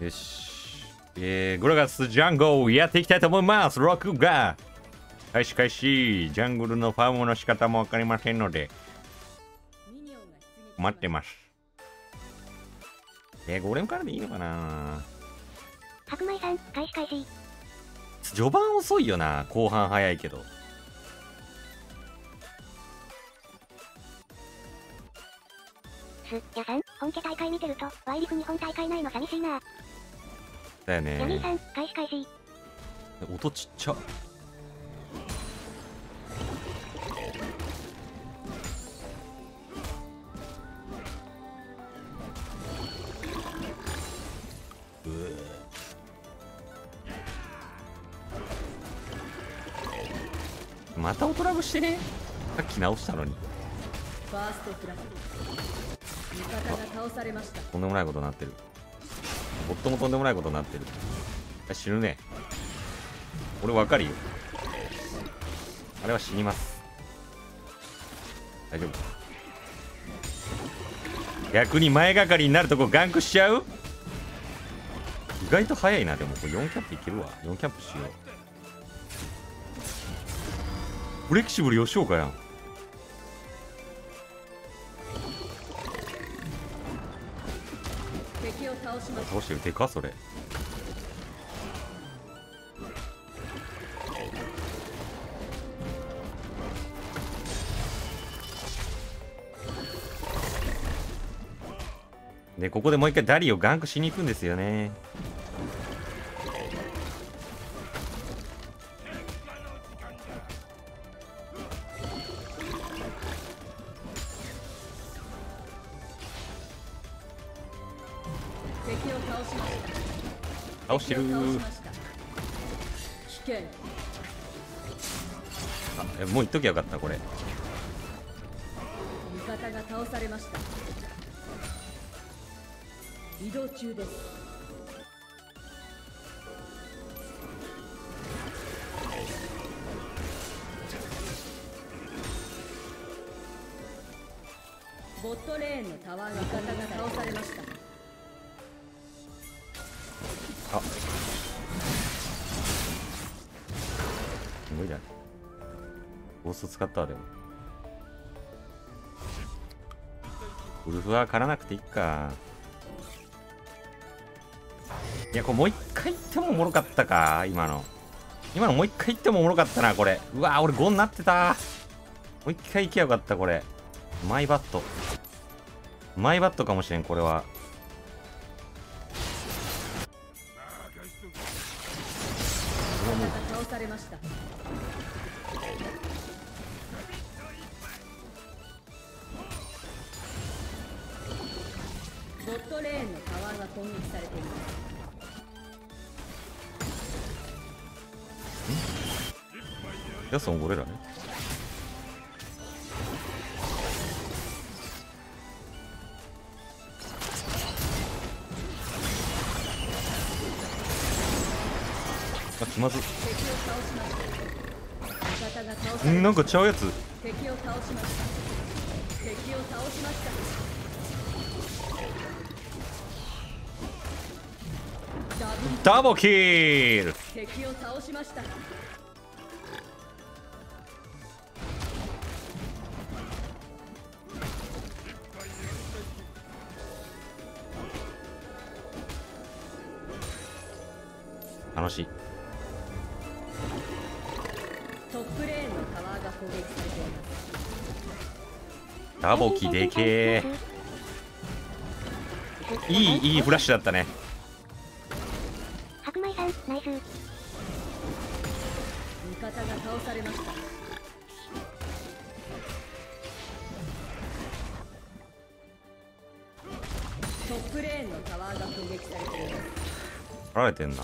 よし。えー、グラガスジャンゴやっていきたいと思います。録画開始開始。ジャングルのファームの仕方もわかりませんので、待ってます。えー、ゴーレムからでいいのかな？白米さん、開始開始。序盤遅いよな。後半早いけど。す、やさん、本家大会見てると、ワイリフ日本大会ないの寂しいな。だよね。ヨニーさん、開始開始。音ちっちゃ。またオトラブしてねさっき直したのにファーストクラス味方が倒されましたとんでもないことになってる。ボットもとんでもないことになってる。死ぬね。俺わかるよ。あれは死にます。大丈夫。逆に前がかりになるとこガンクしちゃう？意外と早いな。でもこれ4キャップいけるわ。4キャップしよう。フレキシブル吉岡やん。敵を倒しました倒してる。でかそれ。でここでもう一回ダリをガンクしに行くんですよね。倒してる。あえもう言っときゃよかったこれ。味方が倒されました。移動中です。ボットレーンのタワーの味方が倒されましたゴースト使ったわでも。ウルフは狩らなくていいか。いやこれもう一回言ってもおもろかったか今の。今のもう一回言ってもおもろかったなこれ。うわ俺5になってた。もう一回行けばよかったこれ。マイバット。マイバットかもしれんこれは。トレーンのタワーが攻撃されていますやつも俺らね。あ気まず。敵を倒しました味方が倒されんなんかちゃうやつ。敵を倒しました。敵を倒しました。ダボキル敵を倒しました。楽しい。トップレーンのタワーが攻撃されています。ダボキでけえいいいいフラッシュだったねさん、ナイス。味方が倒されましたトップレーンのタワーが攻撃されています取られてんな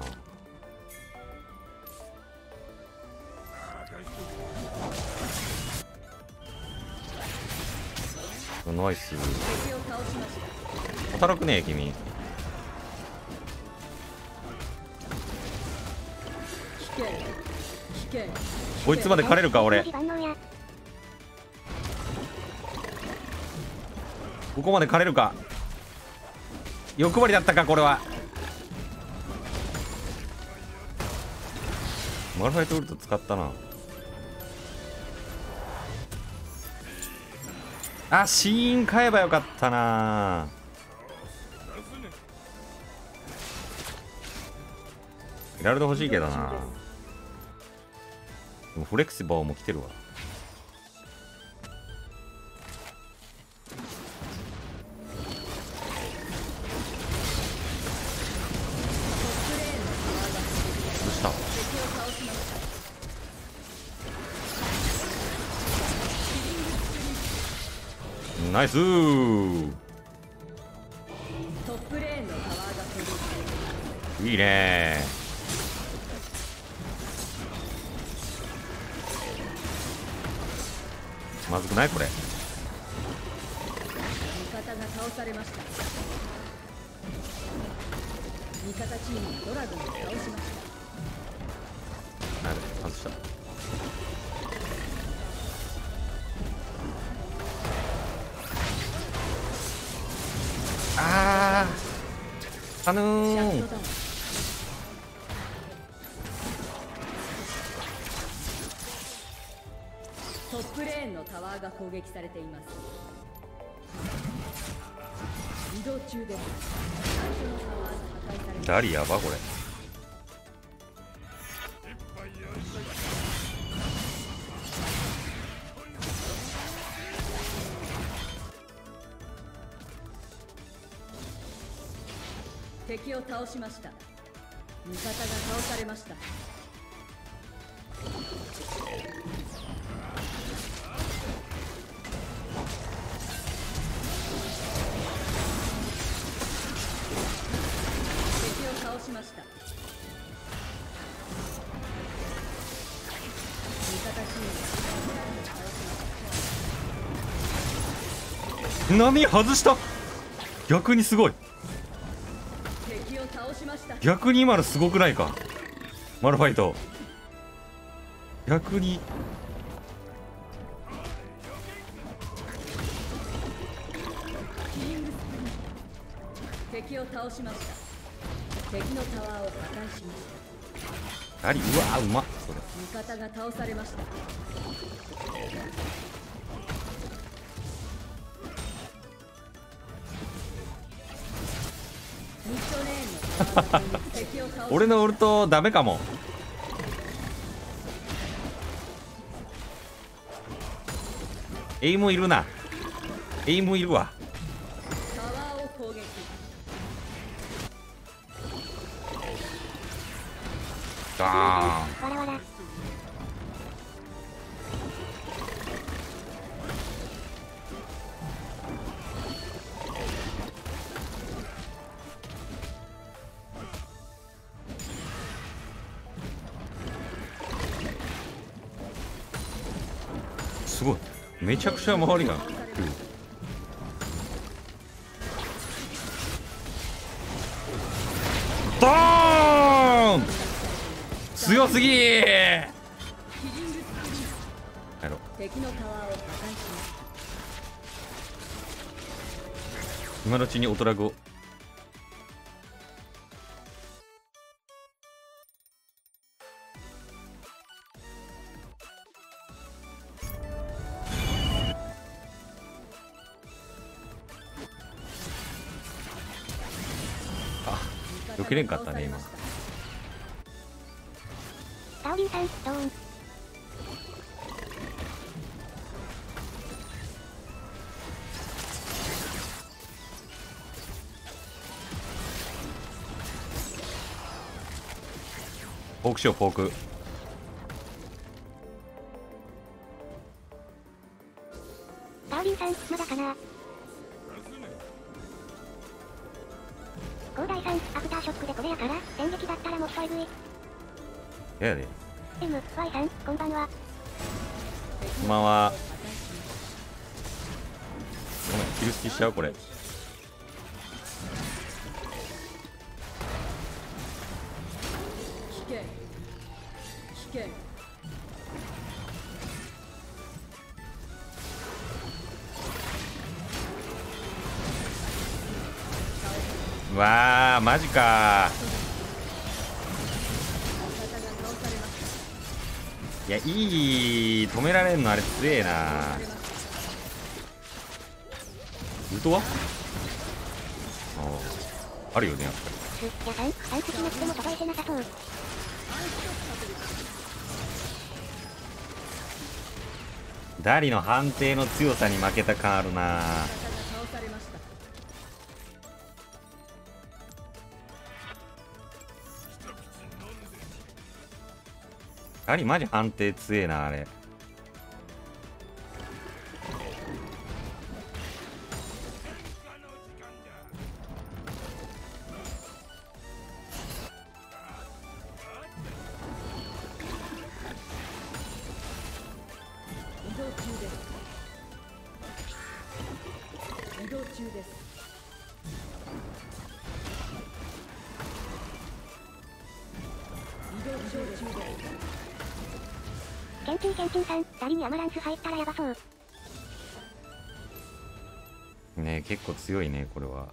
ナイス敵を倒し働くね君こいつまで枯れるか俺。ここまで枯れるか。欲張りだったかこれは。マルファイトウルト使ったな。あシーン買えばよかったな。ヘラルド欲しいけどな。でもフレクシバーも来てるわ。どうした？ナイス。ーいいいね。まずくないこれ。味方が倒されました。味方チームがドラゴンを倒しました。なる外した。あーあのータワーが攻撃されています。移動中です最初のタワーが破壊されダリやばこれ。敵を倒しました。味方が倒されましたしました。味方チームが倒しました何外した。逆にすごい。逆に今のすごくないか。マルファイト。逆に。敵を倒しました敵のタワーを破壊しまうわーうまっそれ味方が倒されました。俺のウルトダメかも。エイムいるな。エイムいるわめちゃくちゃ周りが。ドーン！強すぎ！やろ今のうちにオトラグを。避けれんかったね今ダオリンさん、ドーン。フォークしようフォーク撃だったらもっとえぐい。ややで M、Y さん、こんばんは。こんばんは。ごめんキルスキしちゃう？これ。危険危険うわーマジかいやいい止められんのあれ強えな。ウルトは？あああるよねやっぱり。いてなさそう。ダリの判定の強さに負けた感あるなダリマジ判定強えなあれ。移動中です。ケンチンケンチンさん、ダリにアマランス入ったらやばそう。ね結構強いねこれは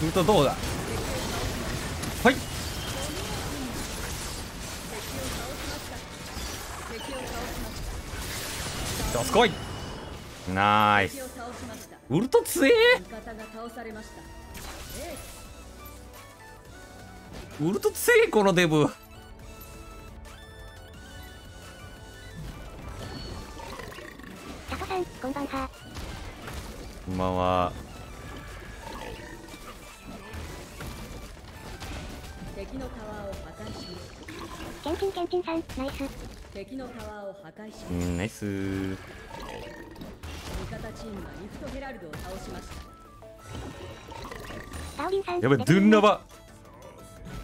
ウルトどうだはいどすこい。ナイスウルト強え。ウルト強えこのデブ。タコさん、こんばんは。こんばんは。敵のタワーを破壊しましたケンチンケンチンさん、ナイス。敵のタワーを破壊しナイス。味方チームがリフトヘラルドを倒しました。やべドゥンラバ。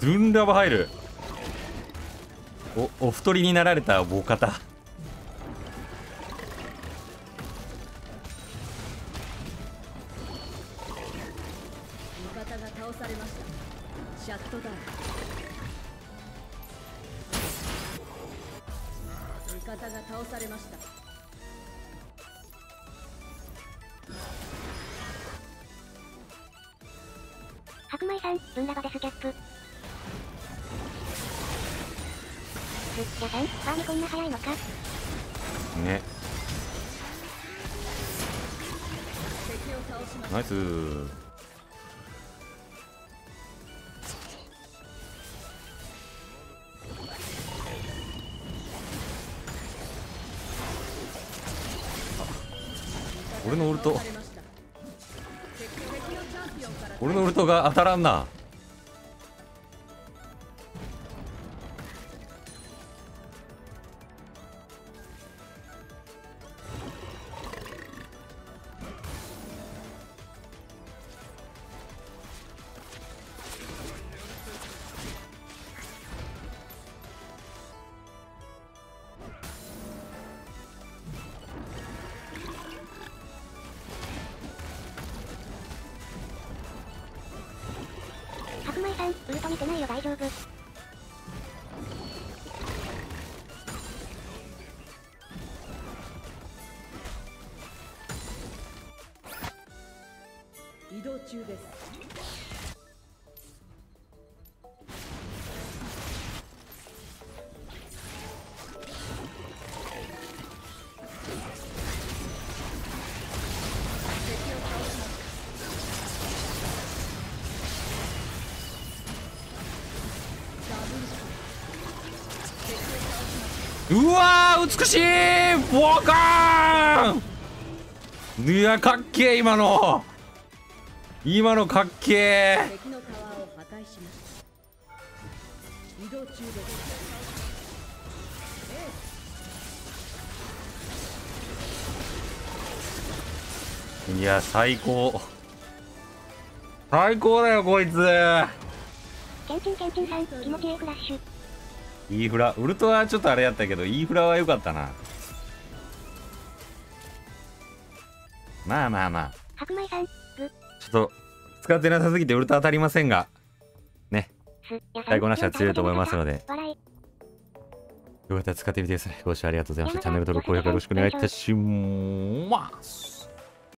ドゥンラバ入る。おお太りになられたお方やさん、バーにこんな早いのか。ね。ナイス。ー俺のウルト。俺のウルトが当たらんな。さん、ウルト見てないよ大丈夫。移動中ですうわー美しい。ボカーンいやかっけえ今の。今のかっけえいや最高。最高だよこいつ。ケンチンケンチンさん、気持ちいいフラッシュ。イーフラウルトはちょっとあれやったけどイーフラは良かったなまあまあまあ白米さん、グ、ちょっと使ってなさすぎてウルト当たりませんがねすやさん。第5なしは強いと思いますので。よかったら使ってみてください。ご視聴ありがとうございました。チャンネル登録、高評価よろしくお願いいたします。